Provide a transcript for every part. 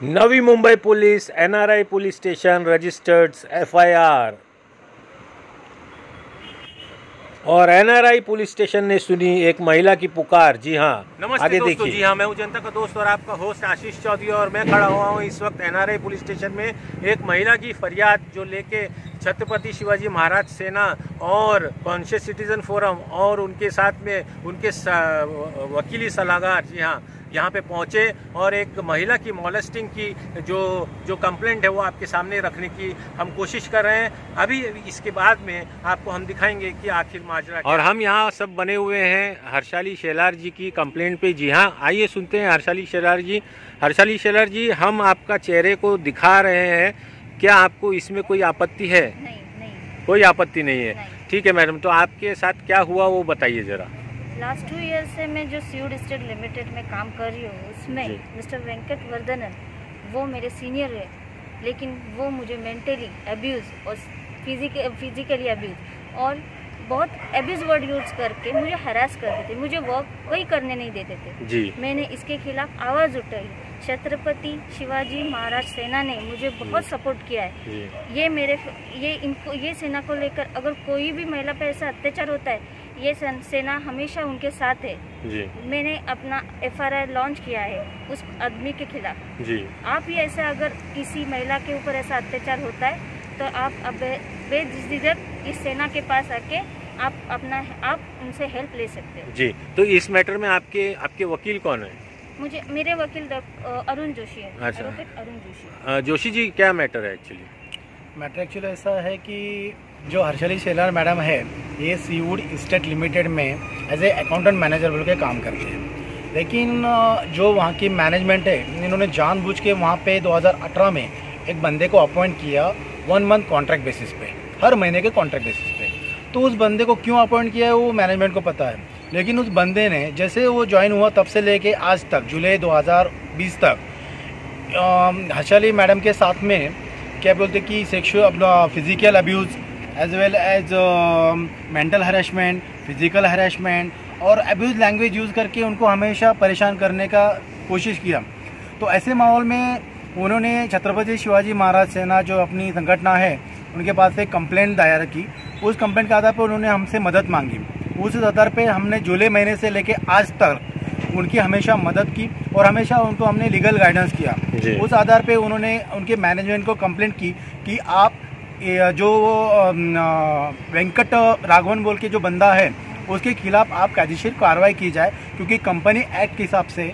Navi Mumbai police NRI police station registered FIR और NRI police station ने सुनी एक महिला की पुकार। जी हाँ नमस्ते आगे देखिए। जी हाँ मैं हूँ जनता का दोस्त और आपका होस्ट आशीष चौधरी और मैं खड़ा हुआ हूँ इस वक्त एनआरआई पुलिस स्टेशन में एक महिला की फरियाद जो लेके छत्रपति शिवाजी महाराज सेना और कॉन्शियस सिटीजन फोरम और उनके साथ में उनके वकीली सलाहकार, जी हाँ यहाँ पे पहुँचे और एक महिला की मॉलेस्टिंग की जो जो कंप्लेंट है वो आपके सामने रखने की हम कोशिश कर रहे हैं। अभी इसके बाद में आपको हम दिखाएँगे कि आखिर माजरा और हम यहाँ सब बने हुए हैं हर्षाली शेलार जी की कंप्लेंट पे। जी हाँ आइए सुनते हैं हर्षाली शेलार जी। हर्षाली शेलार जी, हम आपका चेहरे को दिखा रहे हैं। क्या आपको इसमें कोई आपत्ति है? नहीं नहीं। कोई आपत्ति नहीं है। ठीक है मैडम तो आपके साथ क्या हुआ वो बताइए जरा। लास्ट टू ईयर से मैं जो सीड स्टेट लिमिटेड में काम कर रही हूँ उसमें। मिस्टर वेंकट वर्धनन वो मेरे सीनियर है लेकिन वो मुझे मेंटली अब्यूज़ और फिजिक फिजिकली अब्यूज़ और बहुत एब्यूज़ वर्ड यूज़ करके मुझे हरास करते थे। मुझे वर्क कोई करने नहीं देते थे। जी। मैंने इसके खिलाफ आवाज़ उठाई। छत्रपति शिवाजी महाराज सेना ने मुझे बहुत सपोर्ट किया है। ये मेरे ये इनको ये सेना को लेकर अगर कोई भी महिला पे ऐसा अत्याचार होता है ये सन- हमेशा उनके साथ है। जी। मैंने अपना एफ़ लॉन्च किया है उस आदमी के खिलाफ। जी। आप भी ऐसे अगर किसी महिला के ऊपर ऐसा अत्याचार होता है तो आप अब बेझिझक इस सेना के पास आके आप अपना आप उनसे हेल्प ले सकते हो। जी। तो इस मैटर में आपके आपके वकील कौन है? मुझे मेरे वकील अरुण जोशी है। अच्छा। अरुण जोशी। जोशी जी क्या मैटर है एक्चुअली मैटर एक्चुअली ऐसा है कि जो हर्षली शेलार मैडम है ये सीवुड स्टेट लिमिटेड में एज ए अकाउंटेंट मैनेजर बोल के काम करते हैं। लेकिन जो वहाँ की मैनेजमेंट है इन्होंने जानबूझ के वहाँ पे 2018 में एक बंदे को अपॉइंट किया वन मंथ कॉन्ट्रैक्ट बेसिस पे हर महीने के कॉन्ट्रैक्ट बेसिस पे। तो उस बंदे को क्यों अपॉइंट किया है वो मैनेजमेंट को पता है। लेकिन उस बंदे ने, जैसे वो ज्वाइन हुआ तब से लेके आज तक, जुलाई 2020 तक हर्षाली मैडम के साथ में, क्या बोलते कि सेक्शुअल अपना physical abuse as well as mental harassment physical harassment और अब्यूज़ लैंग्वेज यूज़ करके उनको हमेशा परेशान करने का कोशिश किया। तो ऐसे माहौल में उन्होंने छत्रपति शिवाजी महाराज सेना जो अपनी संगठना है, उनके पास एक कंप्लेंट दायर की। उस कंप्लेंट के आधार पर उन्होंने हमसे मदद मांगी। उस आधार पर हमने जुलाई महीने से लेके आज तक उनकी हमेशा मदद की और हमेशा उनको हमने लीगल गाइडेंस किया। उस आधार पे उन्होंने उनके मैनेजमेंट को कंप्लेंट की कि आप जो वेंकट राघवन बोल के जो बंदा है उसके खिलाफ आप कायदेशीर कार्रवाई की जाए क्योंकि कंपनी एक्ट के हिसाब से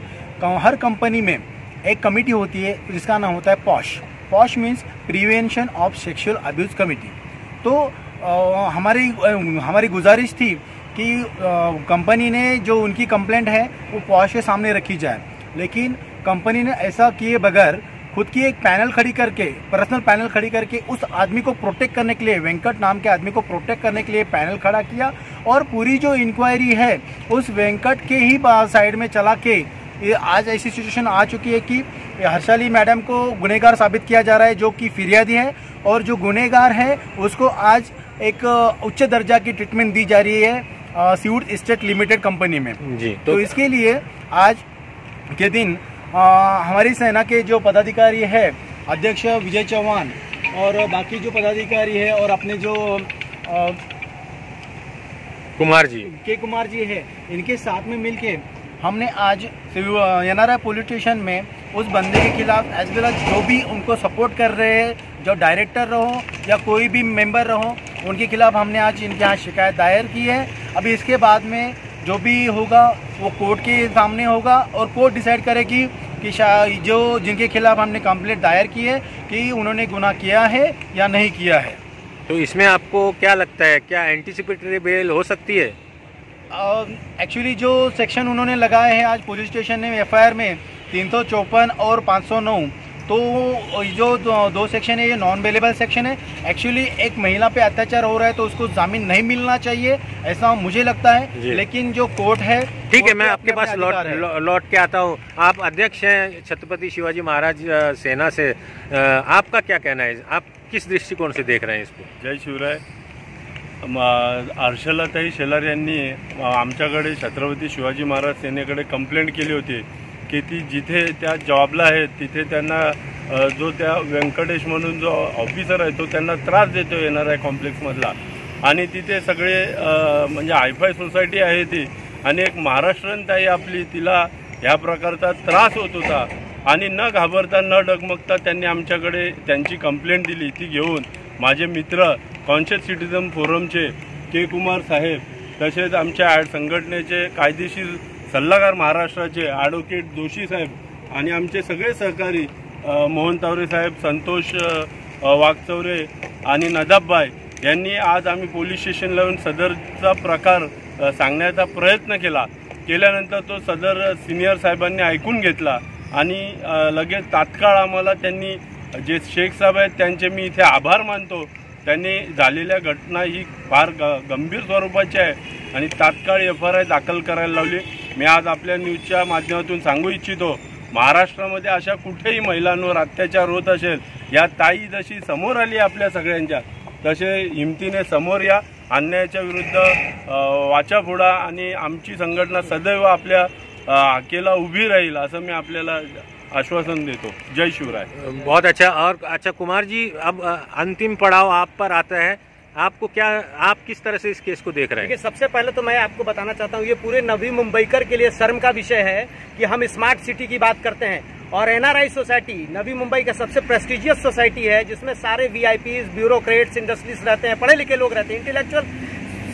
हर कंपनी में एक कमेटी होती है जिसका नाम होता है POSH. POSH means prevention of sexual abuse committee तो अ, हमारी हमारी गुजारिश थी कि कंपनी ने जो उनकी कंप्लेंट है, वो पॉश के सामने रखी जाए। लेकिन कंपनी ने ऐसा किए बगैर खुद की एक पैनल खड़ी करके पर्सनल पैनल खड़ी करके उस आदमी को प्रोटेक्ट करने के लिए, वेंकट नाम के आदमी को प्रोटेक्ट करने के लिए पैनल खड़ा किया और पूरी जो इंक्वायरी है, उस वेंकट के ही साइड में चला के, ये आज ऐसी सिचुएशन आ चुकी है कि हर्षाली मैडम को गुनेगार साबित किया जा रहा है, जो कि फिरियादी है और जो गुनेगार है, उसको आज एक उच्च दर्जा की ट्रीटमेंट दी जा रही है। सीवुड स्टेट लिमिटेड कंपनी में। जी तो तो इसके लिए आज के दिन अ, हमारी सेना के जो पदाधिकारी है अध्यक्ष विजय चौहान और बाकी जो पदाधिकारी है और अपने जो अ, कुमार जी। के कुमार जी है इनके साथ में मिलके हमने आज एनआरआई पुलिस स्टेशन में उस बंदे के खिलाफ एज वेल एज जो भी उनको सपोर्ट कर रहे हैं जो डायरेक्टर रहो या कोई भी मेंबर रहो उनके खिलाफ हमने आज इनके यहाँ शिकायत दायर की है। अभी इसके बाद में जो भी होगा वो कोर्ट के सामने होगा और कोर्ट डिसाइड करेगी कि जो जिनके खिलाफ हमने कंप्लेंट दायर की है कि उन्होंने गुनाह किया है या नहीं किया है। तो इसमें आपको क्या लगता है क्या एंटीसिपेटरी बेल हो सकती है? एक्चुअली जो सेक्शन उन्होंने लगाए हैं आज पुलिस स्टेशन ने एफआईआर में तीन और पाँच सौ नौ तो जो दो, दो सेक्शन है ये नॉन अवेलेबल सेक्शन है। एक्चुअली एक महिला पे अत्याचार हो रहा है तो उसको जामीन नहीं मिलना चाहिए ऐसा मुझे लगता है। लेकिन जो कोर्ट है ठीक है मैं आपके पास लौट लौट के आता हूँ। आप अध्यक्ष हैं छत्रपति शिवाजी महाराज सेना से। आपका क्या कहना है? आप किस दृष्टिकोन से देख रहे हैं इसको? जय शिवराय। हर्षलाताई शेलार यांनी आमच्याकडे छत्रपती शिवाजी महाराज सेनेकडे कंप्लेंट केली होती. की ती जिथे त्या जॉबला आहेत तिथे त्यांना जो त्या व्यंकटेश म्हणून जो ऑफिसर आहे तो त्यांना त्रास देतो येणार आहे कॉम्प्लेक्समधला आणि तिथे सगळे म्हणजे हायफाय सोसायटी आहे ती. आणि एक महाराष्ट्रन ताई आपली तिला ह्या प्रकारचा त्रास होत होता. आणि न घाबरता न डगमगता त्यांनी आमच्याकडे त्यांची कंप्लेंट दिली ती घेऊन. माझे मित्र कॉन्शियस सिटीझन फोरमचे के कुमार साहेब तसेच आमच्या संघटनेचे कायदेशीर सल्लागार महाराष्ट्राचे ॲडव्होकेट जोशी साहेब आणि आमचे सगळे सहकारी मोहन तावरे साहेब संतोष वाघचौरे आणि नदाबबाय यांनी आज आम्ही पोलीस स्टेशनला येऊन सदरचा प्रकार सांगण्याचा प्रयत्न केला. केल्यानंतर तो सदर सिनियर साहेबांनी ऐकून घेतला आणि लगेच तात्काळ आम्हाला त्यांनी जे शेख साहेब आहेत त्यांचे मी इथे आभार मानतो. त्यांनी झालेल्या घटना ही फार ग गंभीर स्वरूपाची आहे आणि तात्काळ एफ आर आय दाखल करायला लावली. मी आज आपल्या न्यूजच्या माध्यमातून सांगू इच्छितो महाराष्ट्रामध्ये अशा कुठेही महिलांवर अत्याचार होत असेल या ताई जशी समोर आली आपल्या सगळ्यांच्या तसे हिमतीने समोर या. अन्यायाच्या विरुद्ध वाचा फोडा आणि आमची संघटना सदैव आपल्या हाकेला उभी राहील असं मी आपल्याला आश्वासन देतो. जय शिवराय. बहुत अच्छा. और अच्छा कुमार जी अब अंतिम पड़ाव आप पर आता है. आपको क्या, आप किस तरह से इस केस को देख रहे हैं? सबसे पहले तो मैं आपको बताना चाहता हूँ, ये पूरे नवी मुंबईकर के लिए शर्म का विषय है कि हम स्मार्ट सिटी की बात करते हैं। और एनआरआई सोसाइटी, नवी मुंबई का सबसे प्रेस्टिजियस सोसाइटी है, जिसमें सारे वीआईपीज ब्यूरोक्रेट्स इंडस्ट्रीज़ रहते हैं, पढ़े लिखे लोग रहते हैं इंटेलेक्चुअल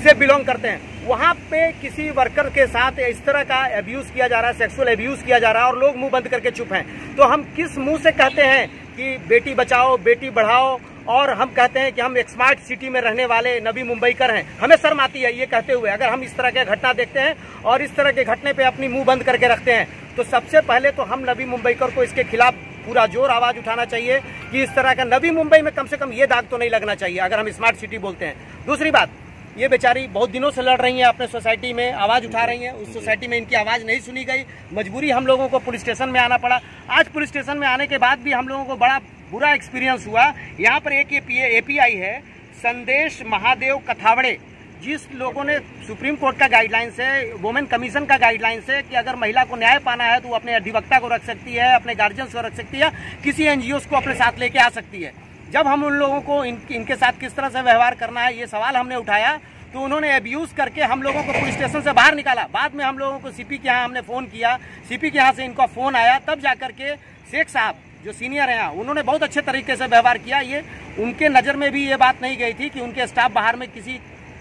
से बिलोंग करते हैं। वहाँ पे किसी वर्कर के साथ इस तरह का अब्यूज किया जा रहा है सेक्सुअल अब्यूज किया जा रहा है, और लोग मुँह बंद करके चुप हैं। तो हम किस मुँह से कहते हैं कि बेटी बचाओ, बेटी बढ़ाओ और हम कहते हैं कि हम एक स्मार्ट सिटी में रहने वाले नवी मुंबईकर हैं। हमें शर्म आती है ये कहते हुए। अगर हम इस तरह के घटना देखते हैं और इस तरह के घटने पे अपनी मुँह बंद करके रखते हैं तो सबसे पहले तो हम नवी मुंबईकर को इसके खिलाफ पूरा ज़ोर आवाज़ उठाना चाहिए कि इस तरह का नवी मुंबई में कम से कम ये दाग तो नहीं लगना चाहिए, अगर हम स्मार्ट सिटी बोलते हैं। दूसरी बात, ये बेचारी बहुत दिनों से लड़ रही हैं, अपने सोसाइटी में आवाज़ उठा रही हैं। उस सोसाइटी में इनकी आवाज़ नहीं सुनी गई। मजबूरी हम लोगों को पुलिस स्टेशन में आना पड़ा। आज पुलिस स्टेशन में आने के बाद भी हम लोगों को बड़ा बुरा एक्सपीरियंस हुआ। यहाँ पर एक एपीआई है संदेश महादेव कथावड़े जिस लोगों ने सुप्रीम कोर्ट का गाइडलाइंस है वुमेन कमीशन का गाइडलाइंस है कि अगर महिला को न्याय पाना है तो वो अपने अधिवक्ता को रख सकती है अपने गार्जियंस को रख सकती है किसी एनजीओ को अपने साथ लेके आ सकती है। जब हम उन लोगों को इन, इनके साथ किस तरह से व्यवहार करना है ये सवाल हमने उठाया तो उन्होंने अब्यूज करके हम लोगों को पुलिस स्टेशन से बाहर निकाला। बाद में हम लोगों को सीपी के यहाँ हमने फ़ोन किया। सीपी के यहाँ से इनका फ़ोन आया तब जाकर के शेख साहब जो सीनियर हैं, उन्होंने बहुत अच्छे तरीके से व्यवहार किया। ये उनके नज़र में भी ये बात नहीं गई थी कि उनके स्टाफ बाहर में किसी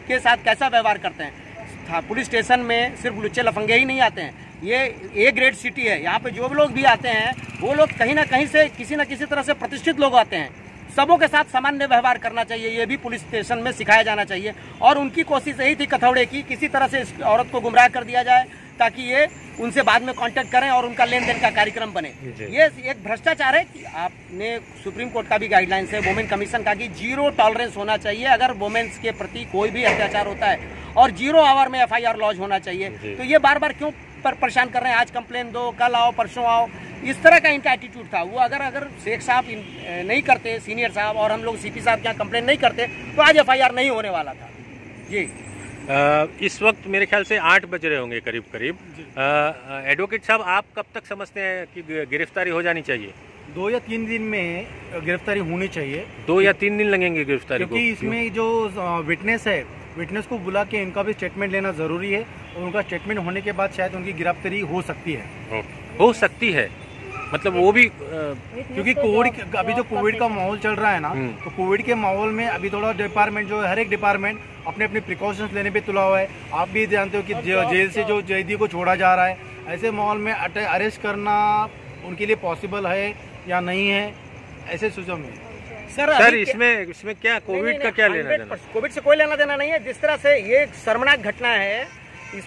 के साथ कैसा व्यवहार करते हैं। था- पुलिस स्टेशन में सिर्फ़ लुच्चे लफंगे ही नहीं आते हैं। ये ए ग्रेड सिटी है, यहाँ पे जो भी लोग भी आते हैं, वो लोग कहीं ना कहीं से किसी ना किसी तरह से प्रतिष्ठित लोग आते हैं। सबों के साथ सामान्य व्यवहार करना चाहिए ये भी पुलिस स्टेशन में सिखाया जाना चाहिए। और उनकी कोशिश यही थी कथौड़े की किसी तरह से इस औरत को गुमराह कर दिया जाए ताकि ये उनसे बाद में कांटेक्ट करें और उनका लेन देन का कार्यक्रम बने। ये एक भ्रष्टाचार है कि आपने सुप्रीम कोर्ट का भी गाइडलाइंस है वोमेन कमीशन का कि ज़ीरो टॉलरेंस होना चाहिए। अगर वोमेन्स के प्रति कोई भी अत्याचार होता है और ज़ीरो आवर में एफआईआर लॉन्च होना चाहिए तो ये बार बार क्यों पर परेशान कर रहे हैं? आज कंप्लेन दो कल आओ परसों आओ। इस तरह का इनका एटीट्यूड था। वो अगर अगर शेख साहब नहीं करते सीनियर साहब और हम लोग सीपी साहब के यहाँ कंप्लेन नहीं करते तो आज एफआईआर नहीं होने वाला था। जी। इस वक्त मेरे ख्याल से आठ बज रहे होंगे करीब करीब एडवोकेट साहब आप कब तक समझते हैं कि गिरफ्तारी हो जानी चाहिए? दो या तीन दिन में गिरफ्तारी होनी चाहिए। दो या तीन दिन लगेंगे गिरफ्तारी क्योंकि इसमें जो विटनेस है विटनेस को बुला के इनका भी स्टेटमेंट लेना ज़रूरी है और उनका स्टेटमेंट होने के बाद शायद उनकी गिरफ्तारी हो सकती है हो सकती है। मतलब वो भी क्योंकि कोविड अभी जो कोविड का माहौल चल रहा है ना हम्म। तो कोविड के माहौल में अभी थोड़ा डिपार्टमेंट जो है हर एक डिपार्टमेंट अपने अपने प्रिकॉशंस लेने पे तुला हुआ है। आप भी जानते हो कि जेल से जो जैदी को छोड़ा जा रहा है ऐसे माहौल में अरेस्ट करना उनके लिए पॉसिबल है या नहीं है? ऐसे सुझाव में सर सर इसमें इसमें क्या कोविड का क्या लेना देना? कोविड से कोई लेना देना नहीं है। जिस तरह से ये शर्मनाक घटना है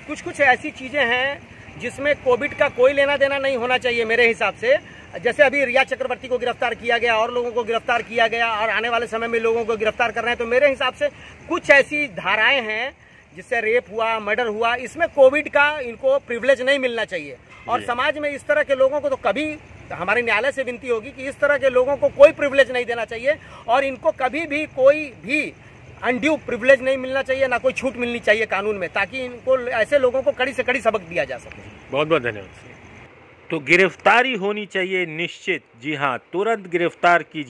कुछ कुछ ऐसी चीज़ें हैं जिसमें कोविड का कोई लेना देना नहीं होना चाहिए मेरे हिसाब से। जैसे अभी रिया चक्रवर्ती को गिरफ़्तार किया गया और लोगों को गिरफ़्तार किया गया और आने वाले समय में लोगों को गिरफ़्तार कर रहे हैं तो मेरे हिसाब से कुछ ऐसी धाराएँ हैं जिससे रेप हुआ मर्डर हुआ इसमें कोविड का इनको प्रिवलेज नहीं मिलना चाहिए। और समाज में इस तरह के लोगों को तो कभी हमारे न्यायालय से विनती होगी कि इस तरह के लोगों को कोई प्रिवलेज नहीं देना चाहिए और इनको कभी भी कोई भी अनड्यू प्रिविलेज नहीं मिलना चाहिए, ना कोई छूट मिलनी चाहिए कानून में, ताकि इनको ऐसे लोगों को कड़ी से कड़ी सबक दिया जा सके। बहुत बहुत धन्यवाद तो गिरफ्तारी होनी चाहिए निश्चित। जी हाँ तुरंत गिरफ़्तार कीजिए।